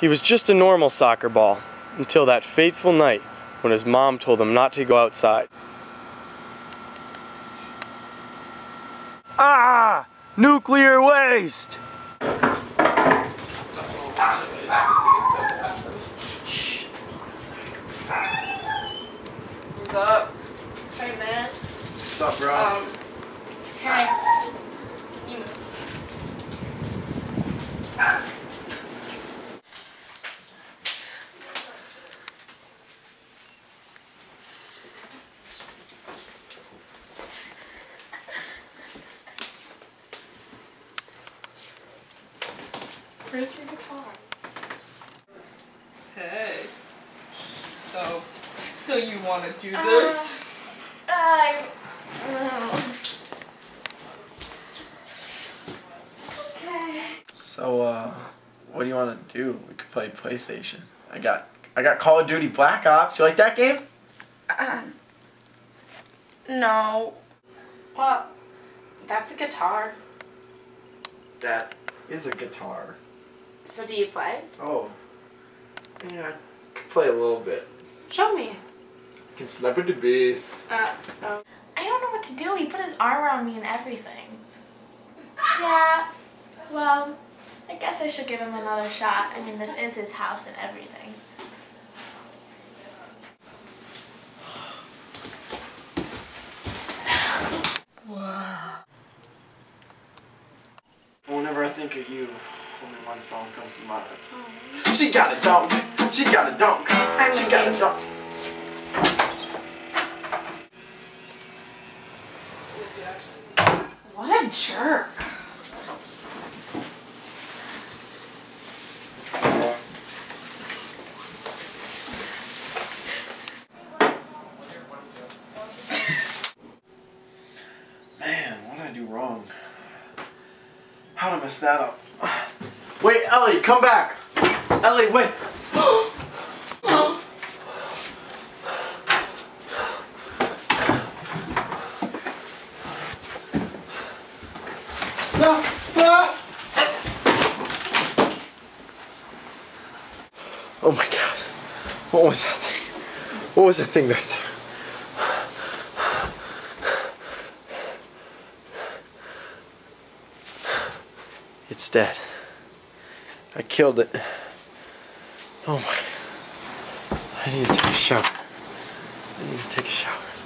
He was just a normal soccer ball until that fateful night when his mom told him not to go outside. Ah! Nuclear waste! What's up? Hey man. What's up, bro? Um, Hey. Where's your guitar? hey. So, so you want to do this? I. Okay. So, uh, what do you want to do? We could play PlayStation. I got, I got Call of Duty Black Ops. You like that game? Um. No. Well, that's a guitar. That is a guitar. So do you play? Oh. Yeah, I could play a little bit. Show me. I can snap at the bass. Uh, oh. I don't know what to do. He put his arm around me and everything. Yeah. Well, I guess I should give him another shot. I mean, this is his house and everything. Whenever I think of you, only one song comes to mind. She got a dunk. She got a dunk. She got a dunk. What a jerk. Man, what did I do wrong? How'd I mess that up? Wait, Ellie, come back. Ellie, wait. Oh my god. What was that thing? What was that thing back there? It's dead. I killed it. Oh my. I need to take a shower. I need to take a shower.